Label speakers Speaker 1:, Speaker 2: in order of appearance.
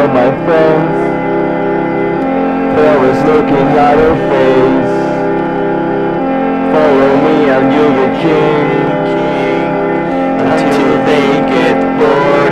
Speaker 1: all my friends. There was looking at her face. Follow me and you'll get king, until they get bored.